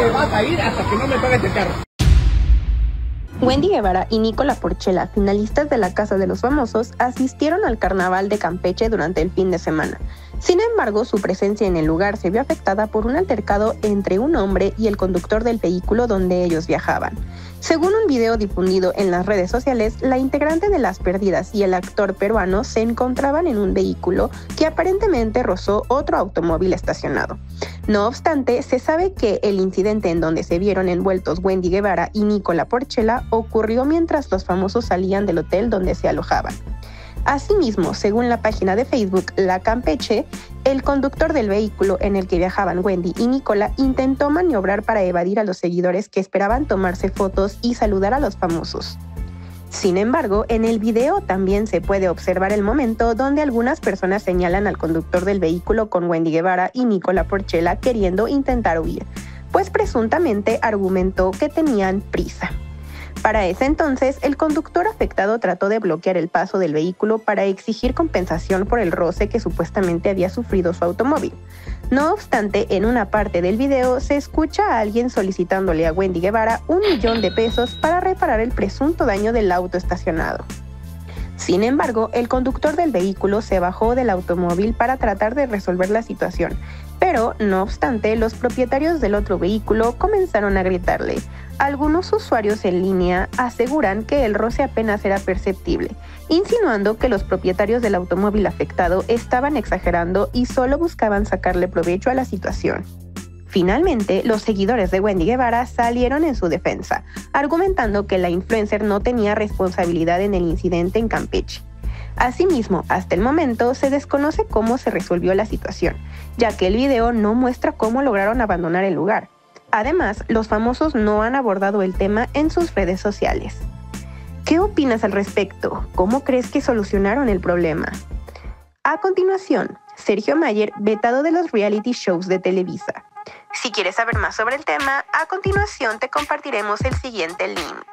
te vas a ir hasta que no me pagues el carro. Wendy Guevara y Nicola Porchela, finalistas de la Casa de los Famosos, asistieron al carnaval de Campeche durante el fin de semana. Sin embargo, su presencia en el lugar se vio afectada por un altercado entre un hombre y el conductor del vehículo donde ellos viajaban. Según un video difundido en las redes sociales, la integrante de Las Perdidas y el actor peruano se encontraban en un vehículo que aparentemente rozó otro automóvil estacionado. No obstante, se sabe que el incidente en donde se vieron envueltos Wendy Guevara y Nicola Porchela ocurrió mientras los famosos salían del hotel donde se alojaban. Asimismo, según la página de Facebook La Campeche, el conductor del vehículo en el que viajaban Wendy y Nicola intentó maniobrar para evadir a los seguidores que esperaban tomarse fotos y saludar a los famosos. Sin embargo, en el video también se puede observar el momento donde algunas personas señalan al conductor del vehículo con Wendy Guevara y Nicola Porchela queriendo intentar huir, pues presuntamente argumentó que tenían prisa. Para ese entonces, el conductor afectado trató de bloquear el paso del vehículo para exigir compensación por el roce que supuestamente había sufrido su automóvil. No obstante, en una parte del video se escucha a alguien solicitándole a Wendy Guevara un millón de pesos para reparar el presunto daño del auto estacionado. Sin embargo, el conductor del vehículo se bajó del automóvil para tratar de resolver la situación, pero no obstante, los propietarios del otro vehículo comenzaron a gritarle. Algunos usuarios en línea aseguran que el roce apenas era perceptible, insinuando que los propietarios del automóvil afectado estaban exagerando y solo buscaban sacarle provecho a la situación. Finalmente, los seguidores de Wendy Guevara salieron en su defensa, argumentando que la influencer no tenía responsabilidad en el incidente en Campeche. Asimismo, hasta el momento se desconoce cómo se resolvió la situación, ya que el video no muestra cómo lograron abandonar el lugar. Además, los famosos no han abordado el tema en sus redes sociales. ¿Qué opinas al respecto? ¿Cómo crees que solucionaron el problema? A continuación, Sergio Mayer, vetado de los reality shows de Televisa. Si quieres saber más sobre el tema, a continuación te compartiremos el siguiente link.